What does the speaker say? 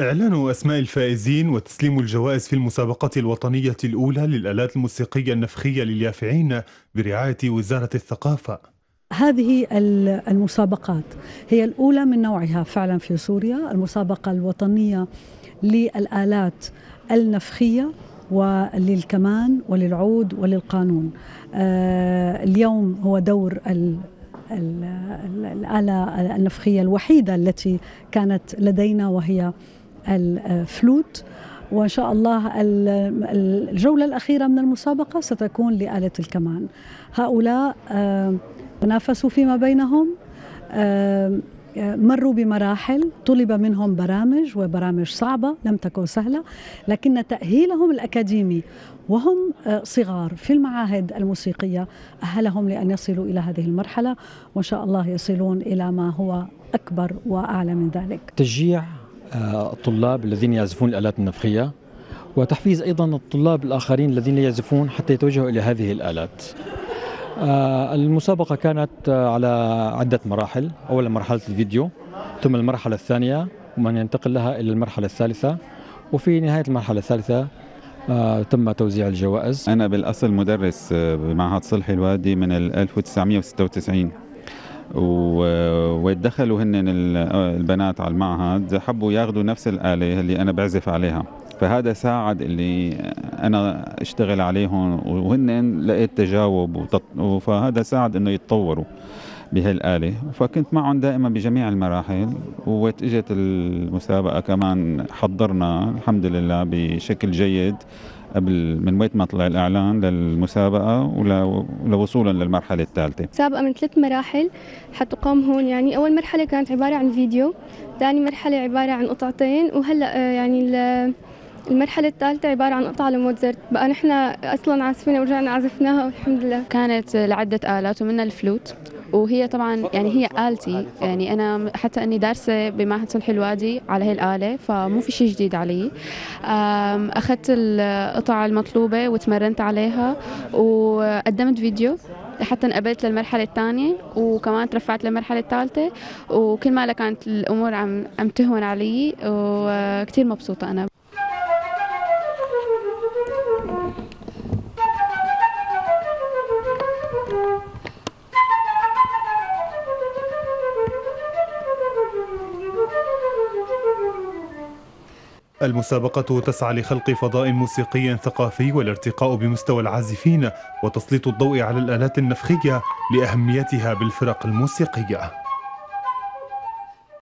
إعلان أسماء الفائزين وتسليم الجوائز في المسابقة الوطنية الأولى للآلات الموسيقية النفخية لليافعين برعاية وزارة الثقافة. هذه المسابقات هي الأولى من نوعها فعلا في سوريا. المسابقة الوطنية للآلات النفخية وللكمان وللعود وللقانون. آه اليوم هو دور الآلة النفخية الوحيدة التي كانت لدينا وهي الفلوت وإن شاء الله الجولة الأخيرة من المسابقة ستكون لآلة الكمان. هؤلاء تنافسوا فيما بينهم مروا بمراحل طلب منهم برامج وبرامج صعبة لم تكن سهلة لكن تأهيلهم الأكاديمي وهم صغار في المعاهد الموسيقية. أهلهم لأن يصلوا إلى هذه المرحلة وإن شاء الله يصلون إلى ما هو أكبر وأعلى من ذلك. تشجيع؟ الطلاب الذين يعزفون الآلات النفخية وتحفيز أيضا الطلاب الآخرين الذين يعزفون حتى يتوجهوا إلى هذه الآلات. المسابقة كانت على عدة مراحل. أولا مرحلة الفيديو ثم المرحلة الثانية ومن ينتقل لها إلى المرحلة الثالثة. وفي نهاية المرحلة الثالثة تم توزيع الجوائز. أنا بالأصل مدرس بمعهد صلحي الوادي من 1996 ويدخلوا هن البنات على المعهد حبوا ياخذوا نفس الآلة اللي أنا بعزف عليها. فهذا ساعد اللي أنا أشتغل عليهم وهن لقيت تجاوب فهذا ساعد إنه يتطوروا بهالآلة. فكنت معهم دائما بجميع المراحل ووقت اجت المسابقة كمان حضرنا الحمد لله بشكل جيد. قبل من وقت ما طلع الإعلان للمسابقة ولوصولا للمرحلة الثالثة. مسابقة من ثلاث مراحل حتقام هون يعني أول مرحلة كانت عبارة عن فيديو، ثاني مرحلة عبارة عن قطعتين وهلأ يعني المرحلة الثالثة عبارة عن قطعة لموتزارت. بقى نحن أصلا عازفينها ورجعنا عزفناها والحمد لله. كانت لعدة آلات ومنها الفلوت. وهي طبعا يعني هي آلتي. يعني أنا حتى أني دارسة بمعهد صلح الوادي على هي الآلة فمو في شيء جديد علي. أخذت القطع المطلوبة وتمرنت عليها وقدمت فيديو. حتى انقبلت للمرحلة الثانية وكمان ترفعت للمرحلة الثالثة. وكل ما كانت الأمور عم عم تهون علي وكثير مبسوطة أنا. المسابقة تسعى لخلق فضاء موسيقي ثقافي والارتقاء بمستوى العازفين وتسليط الضوء على الآلات النفخية لأهميتها بالفرق الموسيقية.